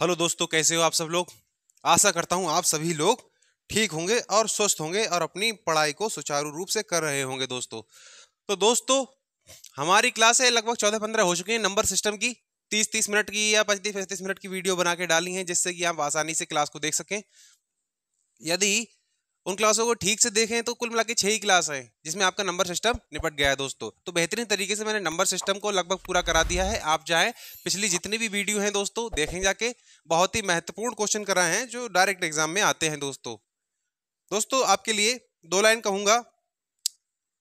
Hello दोस्तों, कैसे हो आप सब लोग? आशा करता हूँ आप सभी लोग ठीक होंगे और स्वस्थ होंगे और अपनी पढ़ाई को सुचारू रूप से कर रहे होंगे दोस्तों। तो दोस्तों, हमारी क्लासें लगभग चौदह पंद्रह हो चुकी हैं नंबर सिस्टम की। तीस तीस मिनट की या पैंतीस पैंतीस मिनट की वीडियो बना के डाली हैं, जिससे कि आप आसानी से क्लास को देख सकें। यदि उन क्लासों को ठीक से देखें तो कुल मिला के छह ही क्लास है, जिसमें आपका नंबर सिस्टम निपट गया है दोस्तों। तो बेहतरीन तरीके से मैंने नंबर सिस्टम को लगभग पूरा करा दिया है। आप चाहें पिछली जितनी भी वीडियो हैं दोस्तों, देखें जाके बहुत ही महत्वपूर्ण क्वेश्चन कराए हैं, जो डायरेक्ट एग्ज़ाम में आते हैं दोस्तों। दोस्तों, आपके लिए दो लाइन कहूँगा।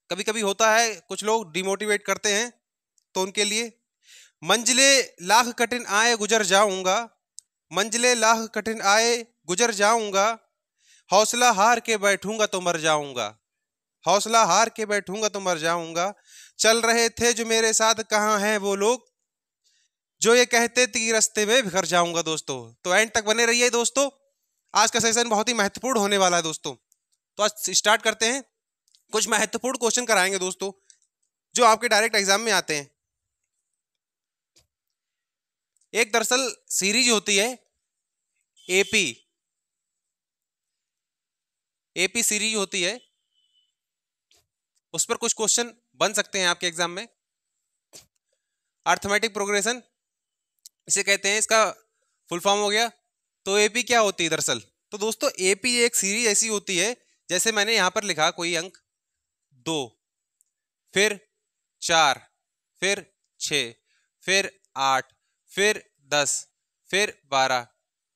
कभी कभी होता है, कुछ लोग डिमोटिवेट करते हैं तो उनके लिए, मंजिले लाख कठिन आए गुजर जाऊँगा, मंजिले लाख कठिन आए गुजर जाऊँगा हौसला हार के बैठूँगा तो मर जाऊँगा। हौसला हार के बैठूँगा तो मर जाऊँगा। चल रहे थे जो मेरे साथ, कहाँ हैं वो लोग? जो ये कहते थे कि रस्ते में बिखर जाऊँगा दोस्तों। तो एंड तक बने रहिए दोस्तों। आज का सेशन बहुत ही महत्वपूर्ण होने वाला है दोस्तों। तो आज स्टार्ट करते हैं। कुछ महत्वपूर्ण क्वेश्चन कराएँगे दोस्तों, जो आपके डायरेक्ट एग्ज़ाम में आते हैं। एक दरअसल सीरीज़ होती है एपी एपी सीरीज़ होती है, उस पर कुछ क्वेश्चन बन सकते हैं आपके एग्ज़ाम में। अर्थमेटिक प्रोग्रेशन इसे कहते हैं, इसका फुल फॉर्म हो गया। तो एपी क्या होती है दरअसल? तो दोस्तों एपी एक सीरीज़ ऐसी होती है, जैसे मैंने यहाँ पर लिखा, कोई अंक, दो, फिर चार, फिर छ, फिर आठ, फिर दस, फिर बारह।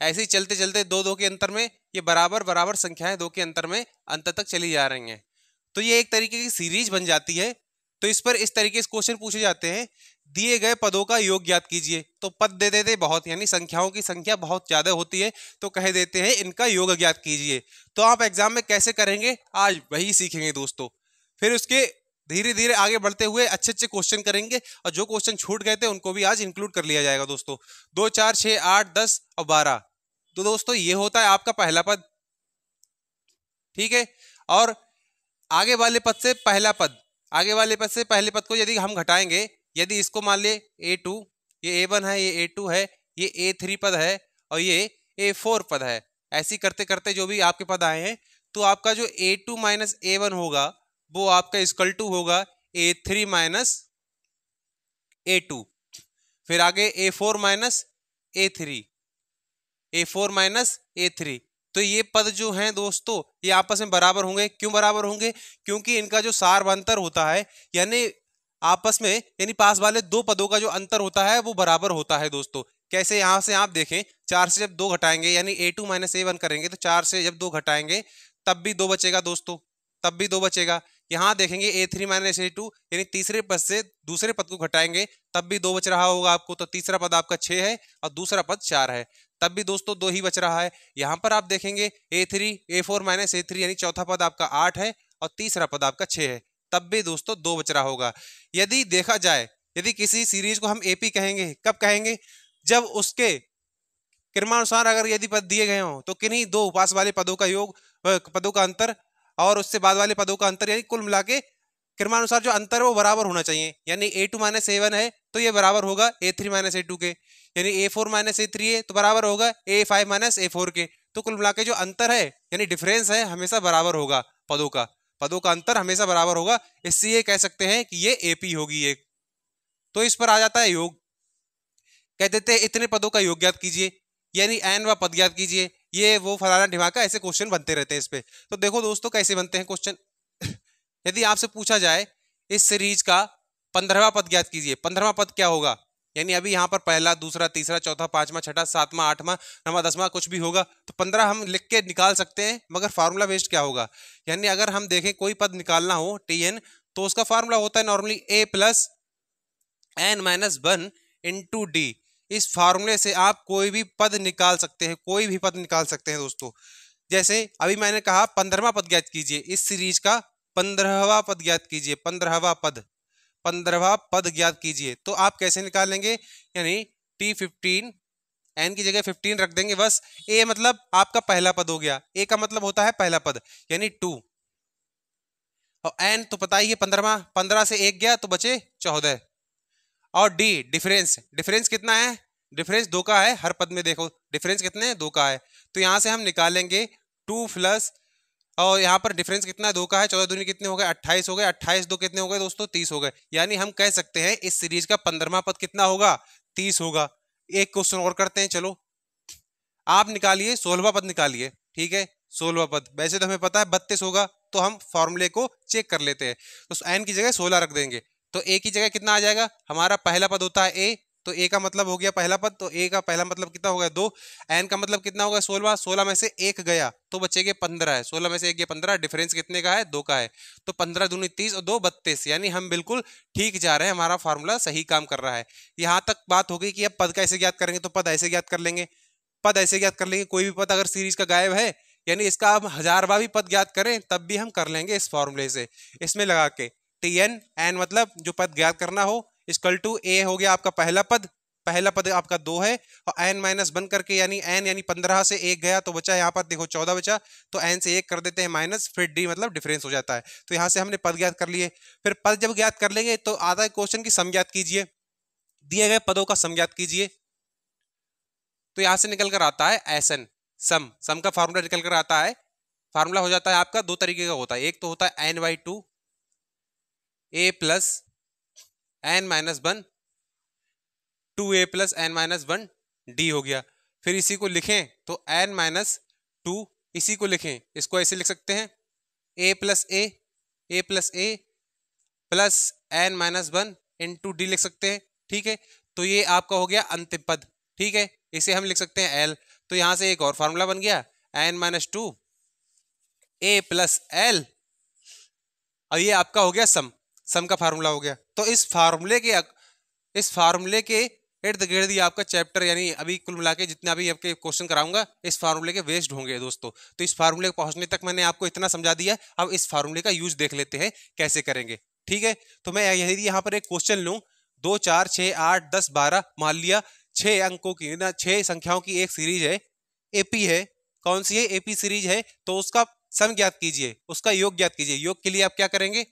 ऐसे ही चलते चलते दो दो के अंतर में ये बराबर बराबर संख्याएँ दो के अंतर में अंत तक चली जा रही हैं। तो ये एक तरीके की सीरीज़ बन जाती है। तो इस पर इस तरीके से क्वेश्चन पूछे जाते हैं। दिए गए पदों का योग ज्ञात कीजिए। तो पद दे देते बहुत, यानी संख्याओं की संख्या बहुत ज़्यादा होती है। तो कह देते हैं, इनका योग ज्ञात कीजिए। तो आप एग्ज़ाम में कैसे करेंगे? आज वही सीखेंगे दोस्तों। फिर उसके धीरे धीरे आगे बढ़ते हुए अच्छे अच्छे क्वेश्चन करेंगे और जो क्वेश्चन छूट गए थे, उनको भी आज इंक्लूड कर लिया जाएगा दोस्तों। दो, चार छः आठ, दस और बारह। तो दोस्तों, ये होता है आपका पहला पद। ठीक है? और आगे वाले पद से पहला पद। आगे वाले पद से पहले पद को यदि हम घटाएँगे, यदि इसको मान ले ए टू ये ए वन है, ये ए टू है, ये ए थ्री पद है और ये ए फोर पद है। ऐसी करते करते जो भी आपके पद आए हैं तो आपका जो A two minus A one होगा, वो आपका इक्वल टू होगा A three minus A two फिर आगे A four minus A three A four minus A three तो ये पद जो हैं दोस्तों, ये आपस में बराबर होंगे। क्यों बराबर होंगे? क्योंकि इनका जो सार अंतर होता है, यानी आपस में, यानी पास वाले दो पदों का जो अंतर होता है, वो बराबर होता है दोस्तों। कैसे यहाँ से आप देखें, चार से जब दो घटाएँगे, यानी A two minus A one करेंगे तो चार से जब दो घटाएँगे, तब भी दो बचेगा दोस्तों। तब भी दो बचेगा। यहाँ देखेंगे A three minus A two यानी तीसरे पद से दूसरे पद को घटाएँगे, तब भी दो बच रहा होगा आपको। तो तीसरा पद आपका छह है और दूसरा पद चार है। तब भी दोस्तों दो ही बच रहा है। यहाँ पर आप देखेंगे A three A four minus A three यानी चौथा पद आपका आठ है और तीसरा पद आपका छः है। तब भी दोस्तों दो बच रहा होगा। यदि देखा जाए, यदि किसी सीरीज़ को हम एपी कहेंगे, कब कहेंगे? जब उसके क्रमानुसार अगर यदि पद दिए गए हों तो किन्हीं दो पास वाले पदों का योग पदों का अंतर और उससे बाद वाले पदों का अंतर, यानी कुल मिला के क्रमानुसार जो अंतर है वो बराबर होना चाहिए। यानी A two minus A one है तो ये बराबर होगा A three minus A two के। यानी A four minus A three है तो बराबर होगा A five minus A four के तो कुल मिला के जो अंतर है, यानी डिफरेंस है, हमेशा बराबर होगा पदों का। पदों का अंतर हमेशा बराबर होगा। इससे ये कह सकते हैं कि ये एपी होगी एक। तो इस पर आ जाता है योग। कह देते हैं, इतने पदों का योग ज्ञात कीजिए। यानी एन व पद ज्ञात कीजिए। ये वो फलाना ढिमाका, ऐसे क्वेश्चन बनते रहते हैं इस पे। तो देखो दोस्तों, कैसे बनते हैं क्वेश्चन यदि आपसे पूछा जाए, इस सीरीज़ का पंद्रहवा पद ज्ञात कीजिए। पंद्रहवा पद क्या होगा? यानी अभी यहाँ पर पहला, दूसरा, तीसरा, चौथा, पांचवा, छठा, सातवां, आठवां, नवा, दसवां कुछ भी होगा तो पंद्रह हम लिख के निकाल सकते हैं, मगर फार्मूला वेस्ट क्या होगा? यानी अगर हम देखें कोई पद निकालना हो टी एन तो उसका फार्मूला होता है normally A plus N minus one into D इस फार्मूले से आप कोई भी पद निकाल सकते हैं, कोई भी पद निकाल सकते हैं दोस्तों। जैसे अभी मैंने कहा, पंद्रहवा पद ज्ञात कीजिए, इस सीरीज़ का पंद्रहवा पद ज्ञात कीजिए, पंद्रहवा पद। पंद्रहवा पद ज्ञात कीजिए। तो आप कैसे निकालेंगे यानी टी फिफ्टीन एन की जगह फिफ्टीन रख देंगे बस। ए मतलब आपका पहला पद हो गया। ए का मतलब होता है पहला पद, यानी टू और एन तो पता ही है पंद्रहवा। पंद्रह से एक गया तो बचे चौदह। और डी डिफरेंस डिफरेंस कितना है? डिफरेंस दो का है। हर पद में देखो डिफरेंस कितने हैं? दो का है। तो यहाँ से हम निकालेंगे टू प्लस और यहाँ पर डिफरेंस कितना दो का है? चौदह दूनी कितने हो गए? अट्ठाईस हो गए। अट्ठाईस दो कितने हो गए दोस्तों? तीस हो गए। यानी हम कह सकते हैं इस सीरीज़ का पंद्रहवा पद कितना होगा? तीस होगा। एक क्वेश्चन और करते हैं, चलो। आप निकालिए, सोलहवा पद निकालिए, ठीक है? सोलहवा पद। वैसे तो हमें पता है बत्तीस होगा तो हम फॉर्मूले को चेक कर लेते हैं। तो एन की जगह सोलह रख देंगे। तो ए की जगह कितना आ जाएगा? हमारा पहला पद होता है ए तो ए का मतलब हो गया पहला पद तो ए का पहला मतलब कितना हो गया? दो। एन का मतलब कितना होगा? सोलह सोलह में से एक गया तो बचेगे पंद्रह है। सोलह में से एक गया पंद्रह डिफरेंस कितने का है? दो का है। तो पंद्रह दूनी तीस और दो बत्तीस, यानी हम बिल्कुल ठीक जा रहे हैं, हमारा फार्मूला सही काम कर रहा है। यहाँ तक बात हो गई कि अब पद कैसे ज्ञात करेंगे तो पद ऐसे ज्ञात कर लेंगे। पद ऐसे ज्ञात कर लेंगे, कोई भी पद अगर सीरीज़ का गायब है, यानी इसका हम हजारवा भी पद ज्ञात करें, तब भी हम कर लेंगे इस फॉर्मूले से। इसमें लगा के टी एन एन मतलब जो पद ज्ञात करना हो इसकल टू ए हो गया आपका पहला पद पहला पद आपका दो है, और एन माइनस बन करके यानी एन यानी पंद्रह से एक गया तो बचा यहाँ पर देखो चौदह बचा तो एन से एक कर देते हैं माइनस फिर डी मतलब डिफरेंस हो जाता है। तो यहाँ से हमने पद ज्ञात कर लिए। फिर पद जब ज्ञात कर लेंगे तो आधा क्वेश्चन की सम कीजिए। दिए गए पदों का सम कीजिए। तो यहाँ से निकल कर आता है एस एन सम। सम का फार्मूला निकल कर आता है फार्मूला हो जाता है आपका दो तरीके का होता है। एक तो होता है N by two A plus N minus one, two A plus N minus one D हो गया। फिर इसी को लिखें तो एन माइनस टू इसी को लिखें। इसको ऐसे लिख सकते हैं। A plus A A plus A plus N minus one into D लिख सकते हैं। ठीक है? तो ये आपका हो गया अंतिम पद। ठीक है? इसे हम लिख सकते हैं एल तो यहाँ से एक और फार्मूला बन गया। N minus two, A plus L. और ये आपका हो गया सम। सम का फार्मूला हो गया। तो इस फार्मूले के इस फार्मूले के इर्द गिर्द आपका चैप्टर यानी अभी कुल मिला के जितने अभी आपके क्वेश्चन कराऊँगा, इस फार्मूले के वेस्ट होंगे दोस्तों। तो इस फार्मूले को पहुँचने तक मैंने आपको इतना समझा दिया अब इस फार्मूले का यूज़ देख लेते हैं, कैसे करेंगे। ठीक है? तो मैं यदि यहाँ पर एक क्वेश्चन लूँ। दो, चार छः आठ, दस, बारह, मान लिया, छह अंकों की, ना, छह संख्याओं की एक सीरीज़ है। एपी है, कौन सी है? एपी सीरीज़ है। तो उसका सम ज्ञात कीजिए, उसका योग ज्ञात कीजिए। योग के लिए आप क्या करेंगे?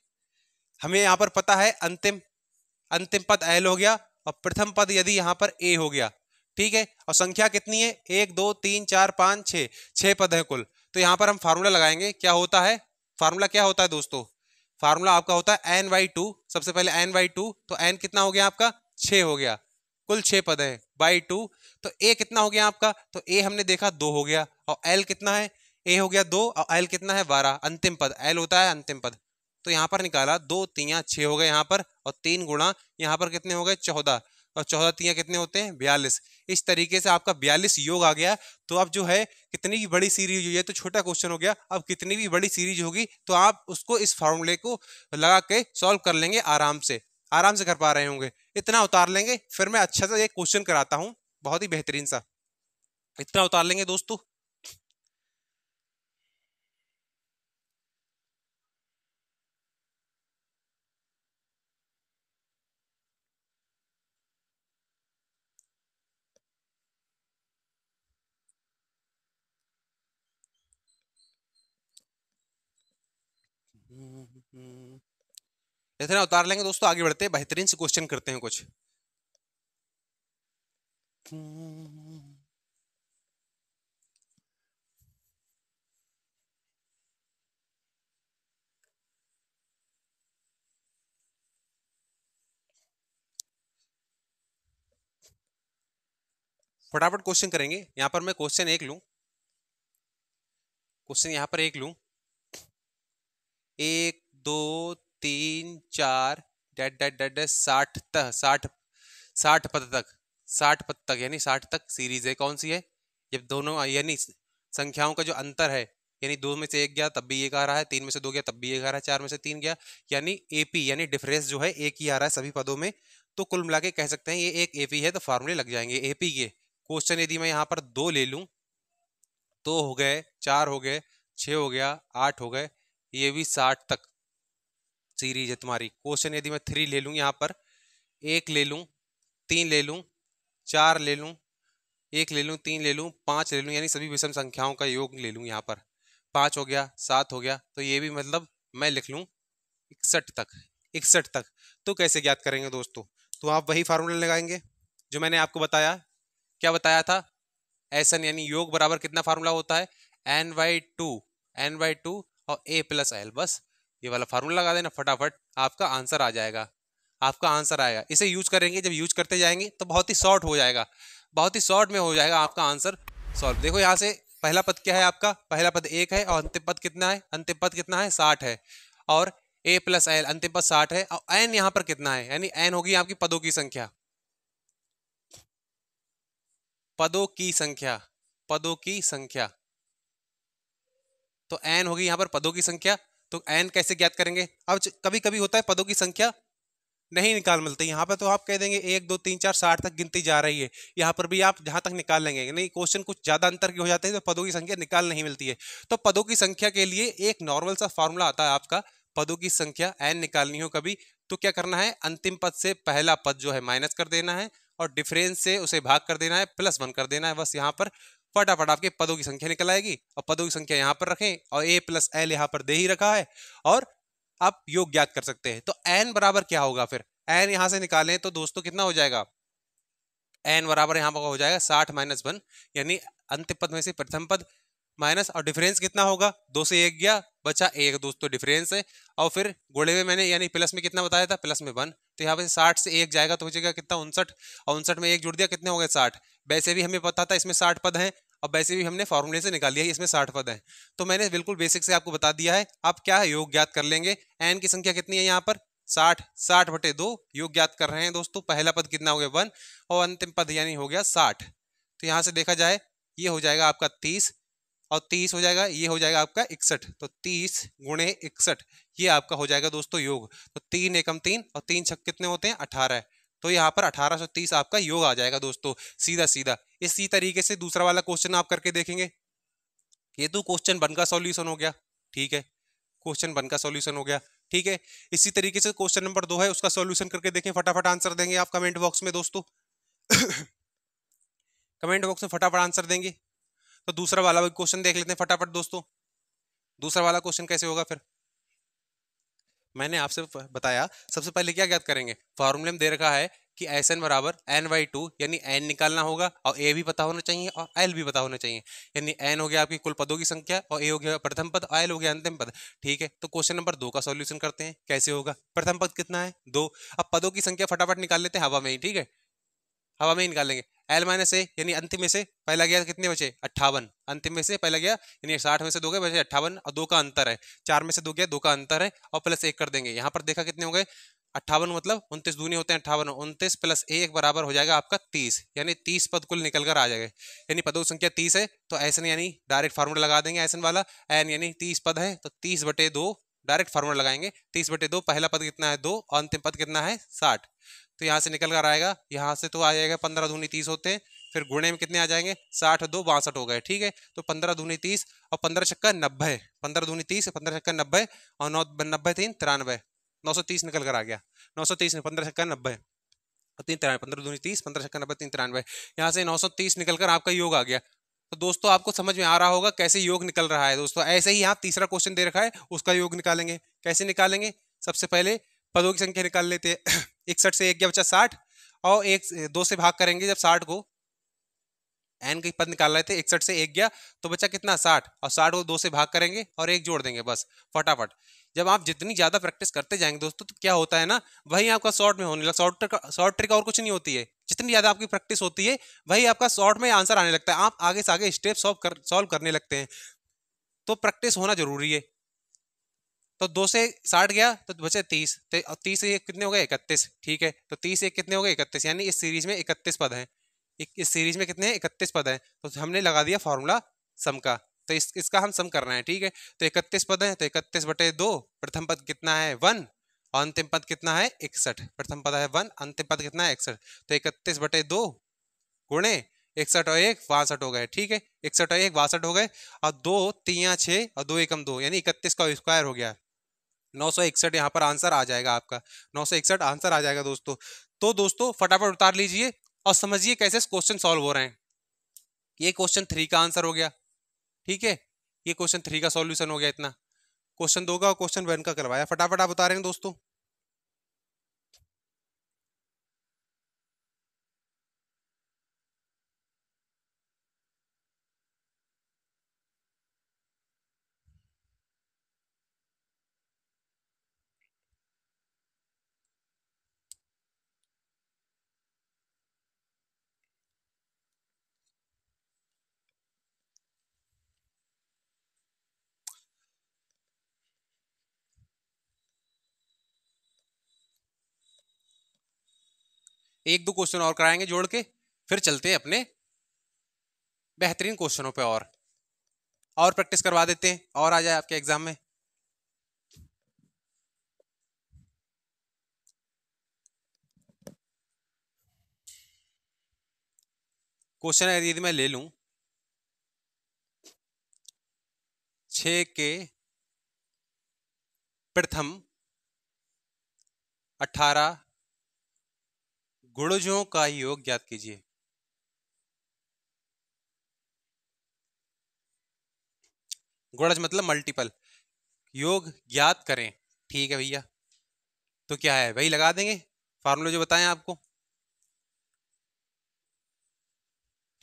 हमें यहाँ पर पता है अंतिम अंतिम पद एल हो गया और प्रथम पद यदि यहाँ पर ए हो गया, ठीक है? और संख्या कितनी है? एक, दो, तीन, चार, पाँच छः छः पद है कुल। तो यहाँ पर हम फार्मूला लगाएँगे। क्या होता है? फार्मूला क्या होता है दोस्तों? फार्मूला आपका होता है एन वाई टू सबसे पहले एन वाई टू तो एन कितना हो गया आपका? छः हो गया। कुल छः पद है बाई टू तो ए कितना हो गया आपका? तो ए हमने देखा दो हो गया। और एल कितना है? ए हो गया दो और एल कितना है? बारह। अंतिम पद एल होता है अंतिम पद। तो यहाँ पर निकाला, दो तिया छः हो गए यहाँ पर और तीन गुणा यहाँ पर कितने हो गए? चौदह। और चौदह तिया कितने होते हैं? बयालीस। इस तरीके से आपका बयालीस योग आ गया। तो अब जो है, कितनी भी बड़ी सीरीज़ हुई है तो छोटा क्वेश्चन हो गया। अब कितनी भी बड़ी सीरीज़ होगी तो आप उसको इस फॉर्मूले को लगा के सॉल्व कर लेंगे आराम से। आराम से कर पा रहे होंगे। इतना उतार लेंगे, फिर मैं अच्छा सा एक क्वेश्चन कराता हूँ। बहुत ही बेहतरीन सा। इतना उतार लेंगे दोस्तों। इतना उतार लेंगे दोस्तों, आगे बढ़ते हैं, बेहतरीन से क्वेश्चन करते हैं कुछ। फटाफट क्वेश्चन करेंगे। यहाँ पर मैं क्वेश्चन एक लू। क्वेश्चन यहाँ पर एक लू। एक, दो, तीन, चार डेट डेट डेट डेट साठ तक साठ साठ पद तक, साठ पद तक, यानी साठ तक सीरीज़ है। कौन सी है? जब दोनों, यानी संख्याओं का जो अंतर है, यानी दो में से एक गया, तब भी एक आ रहा है, तीन में से दो गया, तब भी एक आ रहा है, चार में से तीन गया, यानी एपी यानी डिफरेंस जो है, एक ही आ रहा है सभी पदों में। तो कुल मिला के कह सकते हैं, ये एक एपी है तो फार्मूले लग जाएँगे। एपी के क्वेश्चन यदि मैं यहाँ पर दो ले लूँ, दो हो गए, चार हो गए छः हो गया, आठ हो गए ये भी साठ तक सीरीज़ है तुम्हारी। क्वेश्चन यदि मैं थ्री ले लूँ यहाँ पर, एक ले लूँ, तीन ले लूँ, चार ले लूँ, एक ले लूँ, तीन ले लूँ, पाँच ले लूँ, यानी सभी विषम संख्याओं का योग ले लूँ यहाँ पर। पाँच हो गया, सात हो गया तो ये भी मतलब मैं लिख लूँ इकसठ तक इकसठ तक। तो कैसे ज्ञात करेंगे दोस्तों? तो आप वही फार्मूला लगाएँगे, जो मैंने आपको बताया। क्या बताया था? एस एन यानी योग बराबर कितना फार्मूला होता है? N by two N by two और ए प्लस एल बस। ये वाला फार्मूला लगा देना, फटाफट आपका आंसर आ जाएगा। आपका आंसर आएगा। इसे यूज़ करेंगे, जब यूज़ करते जाएँगे तो बहुत ही शॉर्ट हो जाएगा। बहुत ही शॉर्ट में हो जाएगा आपका आंसर सॉल्व देखो यहाँ से पहला पद क्या है आपका? पहला पद एक है और अंतिम पद कितना है? अंतिम पद कितना है? साठ है। और ए प्लस एल अंतिम पद साठ है और एन यहाँ पर कितना है? यानी एन होगी आपकी पदों की संख्या। पदों की संख्या। पदों की संख्या। तो एन होगी यहाँ पर पदों की संख्या तो एन कैसे ज्ञात करेंगे? अब कभी कभी होता है पदों की संख्या नहीं निकाल मिलते। यहाँ पर तो आप कह देंगे एक, दो, तीन, चार, साठ तक गिनती जा रही है। यहाँ पर भी आप जहाँ तक निकाल लेंगे, नहीं क्वेश्चन कुछ ज़्यादा अंतर के हो जाते हैं तो पदों की संख्या निकाल नहीं मिलती है। तो पदों की संख्या के लिए एक नॉर्मल सा फॉर्मूला आता है आपका, पदों की संख्या एन निकालनी हो कभी तो क्या करना है? अंतिम पद से पहला पद जो है माइनस कर देना है और डिफरेंस से उसे भाग कर देना है प्लस वन कर देना है। बस यहाँ पर फटाफट आपके पदों की संख्या निकल आएगी और पदों की संख्या यहाँ पर रखें और ए प्लस एल यहाँ पर दे ही रखा है और आप योग ज्ञात कर सकते हैं। तो एन बराबर क्या होगा फिर? एन यहाँ से निकालें तो दोस्तों कितना हो जाएगा? एन बराबर यहाँ पर हो जाएगा साठ माइनस वन यानी अंतिम पद में से प्रथम पद माइनस और डिफरेंस कितना होगा? दो से एक गया, बचा एक। दोस्तों, डिफरेंस है। और फिर गोड़े में मैंने, यानी प्लस में कितना बताया था? प्लस में वन। तो यहाँ पे साठ से एक जाएगा तो हो जाएगा कितना? उनसठ। और उनसठ में एक जुड़ दिया, कितने हो गए? साठ। वैसे भी हमें पता था इसमें साठ पद हैं, और वैसे भी हमने फॉर्मूले से निकाल लिया, इसमें साठ पद हैं। तो मैंने बिल्कुल बेसिक से आपको बता दिया है। आप क्या योग ज्ञात कर लेंगे? एन की संख्या कितनी है यहाँ पर? साठ। साठ बटे दो योग ज्ञात कर रहे हैं दोस्तों। पहला पद कितना हो गया? वन। और अंतिम पद यानी हो गया साठ। तो यहाँ से देखा जाए, ये हो जाएगा आपका तीस। और तीस हो जाएगा, ये हो जाएगा आपका इकसठ। तो तीस गुणे इकसठ, ये आपका हो जाएगा दोस्तों योग। तो तीन एकम तीन और तीन छक कितने होते हैं? अठारह। तो यहाँ पर 1830 आपका योग आ जाएगा दोस्तों सीधा सीधा इसी तरीके से दूसरा वाला क्वेश्चन आप करके देखेंगे। ये तो क्वेश्चन वन का सॉल्यूशन हो गया, ठीक है? क्वेश्चन वन का सॉल्यूशन हो गया, ठीक है? इसी तरीके से क्वेश्चन नंबर दो है, उसका सॉल्यूशन करके देखें, फटाफट आंसर देंगे आप कमेंट बॉक्स में दोस्तों। कमेंट बॉक्स में फटाफट आंसर देंगे। तो दूसरा वाला क्वेश्चन देख लेते हैं फटाफट दोस्तों। दूसरा वाला क्वेश्चन कैसे होगा फिर? मैंने आपसे बताया, सबसे पहले क्या ज्ञात करेंगे? फॉर्मूले में दे रखा है कि एस एन बराबर एन वाई टू यानी एन निकालना होगा और ए भी पता होना चाहिए और एल भी पता होना चाहिए। यानी एन हो गया आपकी कुल पदों की संख्या और ए हो गया प्रथम पद और एल हो गया अंतिम पद। ठीक है तो क्वेश्चन नंबर दो का सॉल्यूशन करते हैं, कैसे होगा? प्रथम पद कितना है? दो। अब पदों की संख्या फटाफट निकाल लेते हैं, हवा में ही, ठीक है? हवा में ही निकाल लेंगे। एल माइनस ए यानी अंतिम में से पहला गया कितने बचे? अट्ठावन। अंतिम में से पहला गया, यानी साठ में से दो गए, बचे अट्ठावन, और दो का अंतर है। चार में से दो गया, दो का अंतर है, और प्लस एक कर देंगे। यहाँ पर देखा कितने हो गए? अट्ठावन मतलब उनतीस दूनी होते हैं अट्ठावन उनतीस प्लस एक बराबर हो जाएगा आपका तीस, यानी तीस पद कुल निकल कर आ जाएगा। यानी पदों की संख्या तीस है तो ऐसा यानी डायरेक्ट फार्मूला लगा देंगे ऐसा वाला। एन यानी तीस पद है तो तीस बटे दो डायरेक्ट फार्मूला लगाएँगे। तीस बटे दो, पहला पद कितना है? दो, और अंतिम पद कितना है? साठ। तो यहाँ से निकल कर आएगा। यहाँ से तो आ जाएगा पंद्रह दूनी तीस होते हैं, फिर गुणे में कितने आ जाएँगे? साठ दो बासठ हो गए, ठीक है? तो पंद्रह दूनी तीस और पंद्रह छक्का नब्बे, पंद्रह दूनी तीस पंद्रह छक्का नब्बे और नौ नब्बे तीन तिरानबे नौ सौ तीस निकल कर आ गया। नौ सौ तीस पंद्रह छक्का नब्बे, और तीन तिरानवे, पंद्रह दूनी तीस, पंद्रह छक्का नब्बे, तीन तिरानवे। यहाँ से नौ सौ तीस निकल कर आपका योग आ गया। तो दोस्तों, आपको समझ में आ रहा होगा कैसे योग निकल रहा है दोस्तों। ऐसे ही यहाँ तीसरा क्वेश्चन दे रखा है, उसका योग निकालेंगे। कैसे निकालेंगे? सबसे पहले पदों की संख्या निकाल लेते हैं। इकसठ से एक गया बच्चा साठ और एक दो से भाग करेंगे जब साठ को। एन के पद निकाल रहे थे, इकसठ से एक गया तो बच्चा कितना? साठ। और साठ को दो से भाग करेंगे और एक जोड़ देंगे बस, फटाफट। जब आप जितनी ज़्यादा प्रैक्टिस करते जाएँगे दोस्तों तो क्या होता है ना, वही आपका शॉर्ट में होने लगा, शॉर्ट शॉर्ट ट्रिक और कुछ नहीं होती है। जितनी ज़्यादा आपकी प्रैक्टिस होती है, वही आपका शॉर्ट में आंसर आने लगता है। आप आगे से आगे स्टेप सॉल्व कर, सॉल्व करने लगते हैं। तो प्रैक्टिस होना ज़रूरी है। तो दो से साठ गया तो बचे तीस। तो तीस एक कितने हो गए? इकतीस। ठीक है तो तीस एक कितने हो गए? इकतीस। यानी इस सीरीज़ में इकतीस पद हैं। इस सीरीज़ में कितने इकतीस पद हैं। तो हमने लगा दिया फॉर्मूला सम का। तो इस, इसका हम सम कर रहे हैं, ठीक है? तो इकतीस पद है तो इकतीस बटे दो, प्रथम पद कितना है? वन। और अंतिम पद कितना है? इकसठ। प्रथम पद है वन, अंतिम पद कितना है? इकसठ। तो इकतीस बटे दो गुणे इकसठ और एक बासठ हो गए, ठीक है? इकसठ और एक बासठ हो गए। और दो तिया छः और दो एकम दो, यानी इकतीस का स्क्वायर हो गया। नौ सौ इकसठ यहाँ पर आंसर आ जाएगा आपका। नौ सौ इकसठ आंसर आ जाएगा दोस्तों। तो दोस्तों, फटाफट उतार लीजिए और समझिए कैसे क्वेश्चन सॉल्व हो रहे हैं। ये क्वेश्चन थ्री का आंसर हो गया। ठीक है? ये क्वेश्चन थ्री का सॉल्यूशन हो गया इतना। क्वेश्चन दो का और क्वेश्चन वन का करवाया। फटाफट आप हैं दोस्तों। एक दो क्वेश्चन और कराएँगे जोड़ के, फिर चलते हैं अपने बेहतरीन क्वेश्चनों पे और। और प्रैक्टिस करवा देते हैं। और आ जाए आपके एग्ज़ाम में। क्वेश्चन यदि मैं ले लूँ, छ के प्रथम अठारह गुणजों का योग ज्ञात कीजिए। गुणज मतलब मल्टीपल योग ज्ञात करें। ठीक है भैया। तो क्या है? वही लगा देंगे। फार्मूला जो बताएँ आपको।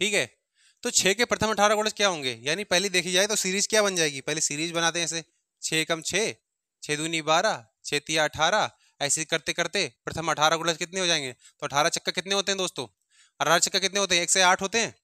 ठीक है? तो छह के प्रथम अठारह गुणज क्या होंगे? यानी पहले देखी जाए तो सीरीज़ क्या बन जाएगी? पहले सीरीज़ बनाते हैं ऐसे छह कम छह छह दूनी बारह, छह तिया अठारह ऐसे करते करते प्रथम अठारह गुणज कितने हो जाएँगे? तो अठारह चक्का कितने होते हैं दोस्तों? अठारह चक्का कितने होते हैं? एक से आठ होते हैं।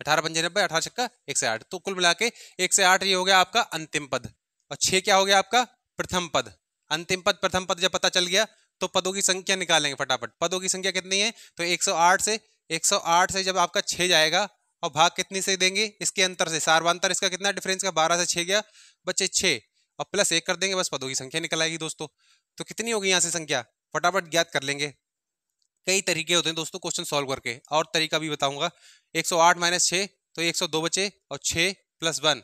अठारह पंजे नब्बे, अठारह चक्का एक से आठ। तो कुल मिला के एक से आठ ये हो गया आपका अंतिम पद। और छह क्या हो गया आपका? प्रथम पद। अंतिम पद, प्रथम पद जब पता चल गया तो पदों की संख्या निकालेंगे फटाफट। पदों की संख्या कितनी है? तो 108 से 108 से जब आपका छह जाएगा, और भाग कितनी से देंगे? इसके अंतर से। सार्वांतर इसका कितना डिफरेंस का? बारह से छह गया। बच्चे छह। और प्लस एक कर देंगे, बस पदों की संख्या निकल आएगी दोस्तों। तो कितनी होगी यहाँ से संख्या? फटाफट ज्ञात कर लेंगे। कई तरीके होते हैं दोस्तों क्वेश्चन सॉल्व करके। और तरीका भी बताऊँगा। 108 आठ माइनस छः तो 102 बचे, और 6 प्लस वन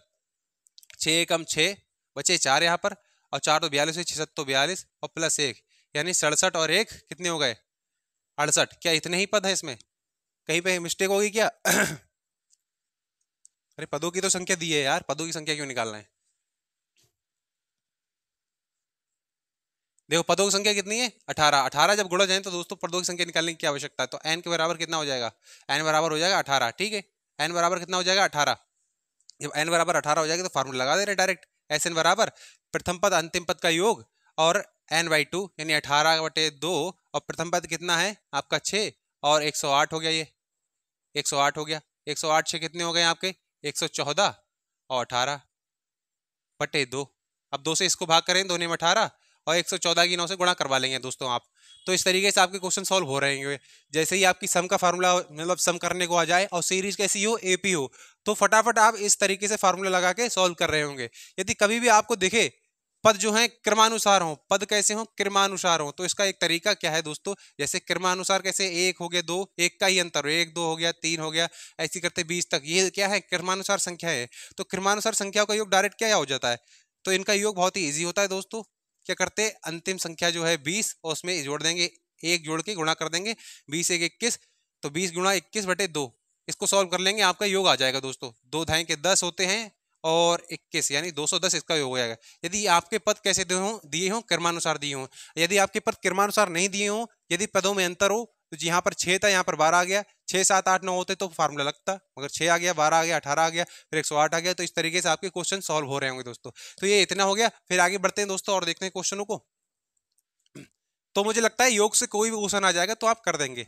छः कम छः बचे चार यहाँ पर, और चार तो बयालीस हुई छः तो बयालीस, और प्लस एक। यानी सड़सठ और एक कितने हो गए? अड़सठ। क्या इतने ही पद है इसमें? कहीं पे मिस्टेक होगी क्या? अरे, पदों की तो संख्या दी है यार। पदों की संख्या क्यों निकालना है? देखो, पदों की संख्या कितनी है? अठारह। अठारह जब गुड़ा जाए तो दोस्तों पदों की संख्या निकालने की आवश्यकता है? तो एन के बराबर कितना हो जाएगा? एन बराबर हो जाएगा अठारह, ठीक है? एन बराबर कितना हो जाएगा? अठारह। जब एन बराबर अठारह हो जाएगा तो फार्मूला लगा दे रहे डायरेक्ट एस एन बराबर, प्रथम पद, अंतिम पद का योग, और एन बाई टू यानी अठारह बटे दो, और प्रथम पद कितना है? आपका छः और एक सौ आठ हो गया ये। एक सौ आठ हो गया। एक सौ आठ छः कितने हो गए आपके? एक सौ चौदह, और अठारह बटे दो। अब दो से इसको भाग करें दोनों में अठारह और एक सौ चौदह की नौ से गुणा करवा लेंगे दोस्तों आप। तो इस तरीके से आपके क्वेश्चन सॉल्व हो रहे हैं जैसे ही आपकी सम का फार्मूला मतलब सम करने को आ जाए और सीरीज़ कैसी हो एपी हो तो फटाफट आप इस तरीके से फार्मूला लगा के सॉल्व कर रहे होंगे। यदि कभी भी आपको दिखे, पद जो है क्रमानुसार हो, पद कैसे हो, क्रमानुसार हो तो इसका एक तरीका क्या है दोस्तों? जैसे क्रमानुसार कैसे एक हो गया, दो, एक का ही अंतर हो, एक, दो हो गया, तीन हो गया, ऐसी करते बीस तक, ये क्या है? क्रमानुसार संख्या है। तो क्रमानुसार संख्या का योग डायरेक्ट क्या हो जाता है? तो इनका योग बहुत ही ईजी होता है दोस्तों। क्या करते हैं? अंतिम संख्या जो है बीस, और उसमें जोड़ देंगे, एक जोड़ के गुणा कर देंगे, बीस, एक, इक्कीस तो बीस गुणा इक्कीस बटे दो। इसको सॉल्व कर लेंगे, आपका योग आ जाएगा दोस्तों। दो ढाई के दस होते हैं, और 21 यानी 210 इसका योग हो जाएगा। यदि आपके पद कैसे दिए हों? दिए हों, क्रमानुसार दिए हों। यदि आपके पद क्रमानुसार नहीं दिए हों, यदि पदों में अंतर हो तो यहाँ पर छः था, यहाँ पर बारह आ गया। छः सात, आठ, नौ होते तो फार्मूला लगता, मगर छः आ गया, बारह आ गया, अठारह आ गया, फिर एक सौ आठ आ गया। तो इस तरीके से आपके क्वेश्चन सॉल्व हो रहे होंगे दोस्तों। तो ये इतना हो गया, फिर आगे बढ़ते हैं दोस्तों और देखते हैं क्वेश्चनों को। तो मुझे लगता है योग से कोई भी क्वेश्चन आ जाएगा तो आप कर देंगे।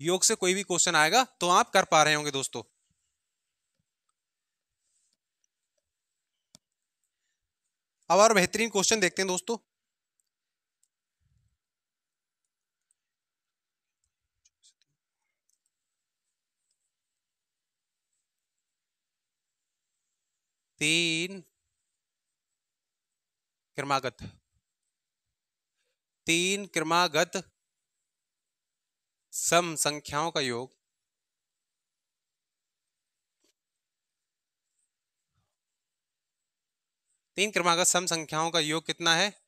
योग से कोई भी क्वेश्चन आएगा तो आप कर पा रहे होंगे दोस्तों। अब और बेहतरीन क्वेश्चन देखते हैं दोस्तों। तीन क्रमागत। तीन क्रमागत सम संख्याओं का योग। तीन क्रमागत सम संख्याओं का योग कितना है?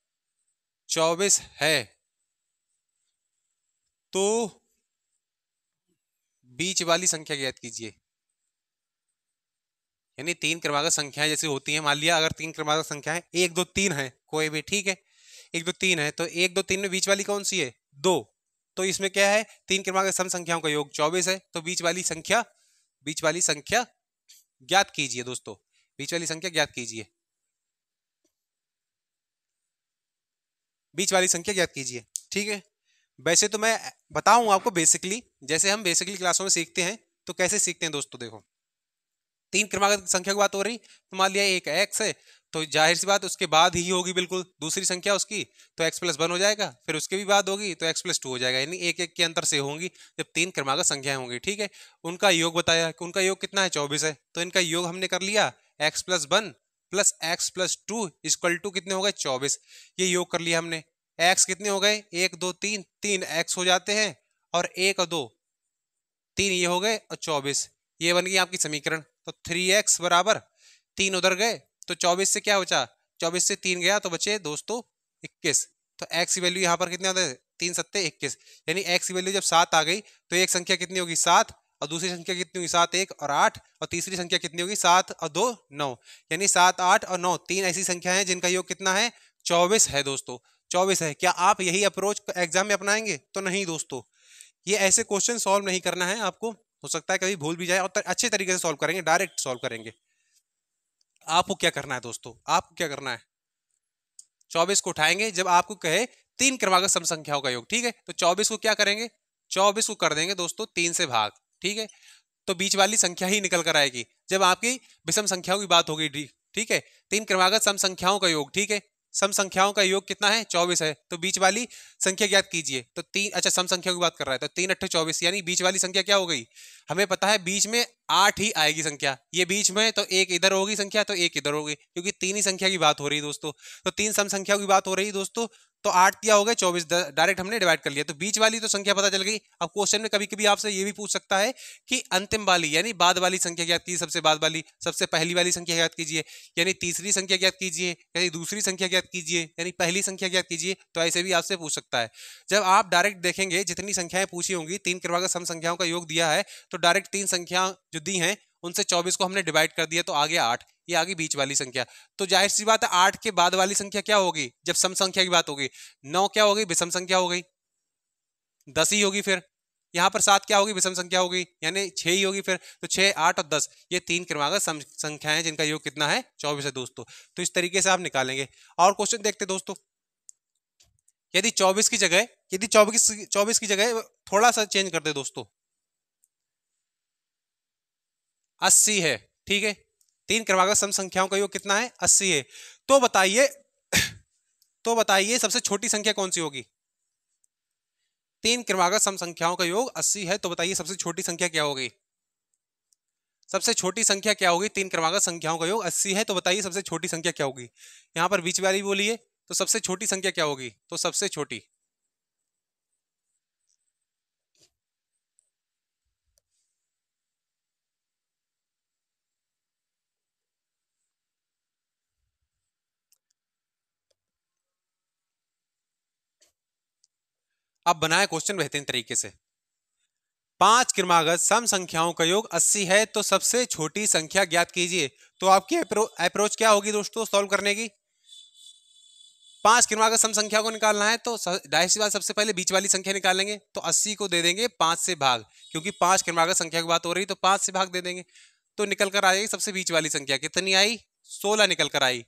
चौबीस है। तो बीच वाली संख्या ज्ञात कीजिए। यानी तीन क्रमागत संख्याएँ जैसे होती हैं। मान लिया, अगर तीन क्रमागत संख्याएँ एक दो तीन है, कोई भी, ठीक है? एक दो तीन है तो एक दो तीन में बीच वाली कौन सी है? दो। तो इसमें क्या है? तीन क्रमागत सम संख्याओं का योग चौबीस है। तो बीच वाली संख्या, बीच वाली संख्या ज्ञात कीजिए दोस्तों। बीच वाली संख्या ज्ञात कीजिए। बीच वाली संख्या ज्ञात कीजिए, ठीक है? वैसे तो मैं बताऊँ आपको बेसिकली, जैसे हम बेसिकली क्लासों में सीखते हैं तो कैसे सीखते हैं दोस्तों, देखो। तीन क्रमागत संख्या की बात हो रही तो मान लिया एक एक्स है तो ज़ाहिर सी बात, उसके बाद ही होगी बिल्कुल दूसरी संख्या उसकी तो एक्स प्लस वन हो जाएगा, फिर उसके भी बाद होगी तो एक्स प्लस टू हो जाएगा, यानी एक एक के अंतर से होंगी, जब तीन क्रमागत संख्याएँ होंगी, ठीक है? उनका योग बताया कि उनका योग कितना है? चौबीस है तो इनका योग हमने कर लिया X plus one plus X plus two equal to कितने हो गए? चौबीस, ये योग कर लिया हमने एक्स कितने हो गए? एक, दो, तीन तीन एक्स हो जाते हैं, और एक और दो, तीन ये हो गए, और चौबीस, ये बन गई आपकी समीकरण तो थ्री एक्स बराबर तीन उधर गए तो चौबीस से क्या बचा? चौबीस से तीन गया तो बचे दोस्तों इक्कीस। तो एक्स की वैल्यू यहाँ पर कितने होते तीन सत्ते इक्कीस। यानी एक्स की वैल्यू जब सात आ गई तो एक संख्या कितनी होगी? सात। और दूसरी संख्या कितनी होगी? सात, एक और आठ। और तीसरी संख्या कितनी होगी? सात और दो, नौ। यानी सात, आठ और नौ, तीन ऐसी संख्या है जिनका योग कितना है? चौबीस है दोस्तों। चौबीस है। क्या आप यही अप्रोच एग्ज़ाम में अपनाएँगे? तो नहीं दोस्तों। ये ऐसे क्वेश्चन सॉल्व नहीं करना है आपको। हो सकता है कभी भूल भी जाए और अच्छे तरीके से सॉल्व करेंगे डायरेक्ट सॉल्व करेंगे। आपको क्या करना है दोस्तों? आपको क्या करना है? चौबीस को उठाएँगे, जब आपको कहे, तीन क्रमागत सम संख्याओं का योग, ठीक है? तो चौबीस को क्या करेंगे? चौबीस को कर देंगे दोस्तों, तीन से भाग, ठीक है? तो बीच वाली संख्या ही निकल कर आएगी। जब आपकी विषम संख्याओं की बात होगी ठीक है? तीन क्रमागत सम संख्याओं का योग, ठीक है? सम संख्याओं का योग कितना है? चौबीस है। तो बीच वाली संख्या ज्ञात कीजिए। तो तीन अच्छा सम संख्या की बात कर रहा है तो तीन अट्ठे चौबीस, यानी बीच वाली संख्या क्या हो गई? हमें पता है बीच में आठ ही आएगी संख्या। ये बीच में तो एक इधर होगी संख्या तो एक इधर होगी, क्योंकि तीन ही संख्या की बात हो रही है दोस्तों। तो तीन सम संख्या की बात हो रही है दोस्तों तो आठ क्या हो गया, चौबीस डायरेक्ट हमने डिवाइड कर लिया। तो बीच वाली तो संख्या पता चल गई। अब क्वेश्चन में कभी कभी आपसे ये भी पूछ सकता है कि अंतिम वाली, यानी बाद वाली संख्या ज्ञात कीजिए, सबसे बाद वाली, सबसे पहली वाली संख्या ज्ञात कीजिए, यानी तीसरी संख्या ज्ञात कीजिए, यानी दूसरी संख्या ज्ञात कीजिए, यानी पहली संख्या ज्ञात कीजिए तो ऐसे भी आपसे पूछ सकता है। जब आप डायरेक्ट देखेंगे, जितनी संख्याएँ पूछी होंगी, तीन क्रमागत सम संख्याओं का योग दिया है तो डायरेक्ट तीन संख्या जो दी हैं, उनसे चौबीस को हमने डिवाइड कर दिया तो आ गया आठ। ये आ गई बीच वाली संख्या। तो ज़ाहिर सी बात है, आठ के बाद वाली संख्या क्या होगी? जब सम संख्या की बात होगी नौ क्या होगी विषम संख्या हो गई। दस ही होगी फिर। यहाँ पर सात क्या होगी? विषम संख्या होगी। यानी छह ही होगी फिर। तो छह, आठ और दस, ये तीन क्रमागत संख्याएँ जिनका योग कितना है? चौबीस है दोस्तों। तो इस तरीके से आप निकालेंगे। और क्वेश्चन देखते दोस्तों। यदि चौबीस की जगह, यदि चौबीस चौबीस की जगह थोड़ा सा चेंज कर दे दोस्तों। अस्सी है। ठीक है? तीन क्रमागत सम संख्याओं का योग कितना है? अस्सी है। तो बताइए तो बताइए सबसे छोटी संख्या कौन सी होगी? तीन क्रमागत सम संख्याओं का योग अस्सी है तो बताइए सबसे छोटी संख्या क्या होगी? सबसे छोटी संख्या क्या होगी? तीन क्रमागत संख्याओं का योग अस्सी है तो बताइए सबसे छोटी संख्या क्या होगी? यहाँ पर बीच वाली बोलिए तो सबसे छोटी संख्या क्या होगी? तो सबसे छोटी। अब बनाए क्वेश्चन बेहतरीन तरीके से। पाँच क्रमागत सम संख्याओं का योग 80 है तो सबसे छोटी संख्या ज्ञात कीजिए। तो आपकी अप्रोच क्या होगी दोस्तों सॉल्व करने की? पाँच क्रमागत सम संख्या को निकालना है तो ज़ाहिर बात सबसे पहले बीच वाली संख्या निकालेंगे तो 80 को दे देंगे पाँच से भाग, क्योंकि पाँच क्रमागत संख्या की बात हो रही तो पाँच से भाग दे देंगे। तो निकल कर आ जाएगी सबसे बीच वाली संख्या, कितनी आई? सोलह निकल कर आई,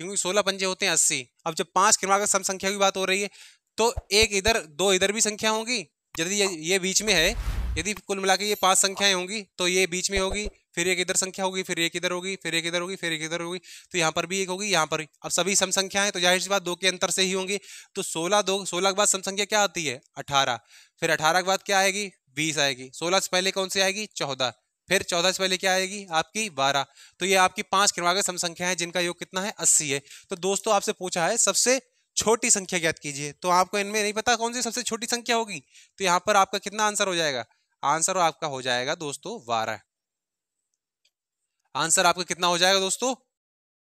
क्योंकि सोलह पंजे होते हैं अस्सी। अब जब पाँच क्रमागत सम संख्या की बात हो रही है तो एक इधर दो इधर भी संख्या होगी। यदि ये, ये बीच में है यदि कुल मिला के ये पाँच संख्याएँ होंगी तो ये बीच में होगी फिर एक इधर संख्या होगी फिर एक इधर होगी फिर एक इधर होगी फिर एक इधर होगी तो यहाँ पर भी एक होगी यहाँ पर भी। अब सभी सम संख्याएँ तो ज़ाहिर सी बात दो के अंतर से ही होंगी। तो सोलह दो सोलह के बाद सम संख्या क्या आती है? अठारह। फिर अठारह के बाद क्या आएगी? बीस आएगी। सोलह से पहले कौन सी आएगी? चौदह। फिर चौदह से पहले क्या आएगी? आपकी बारह। तो ये आपकी पाँच क्रमागत सम संख्या है जिनका योग कितना है? अस्सी है। तो दोस्तों आपसे पूछा है सबसे छोटी संख्या ज्ञात कीजिए। तो आपको इनमें नहीं पता कौन सी सबसे छोटी संख्या होगी। तो यहाँ पर आपका कितना आंसर हो जाएगा? आंसर आपका हो जाएगा दोस्तों बारह। आंसर आपका कितना हो जाएगा दोस्तों?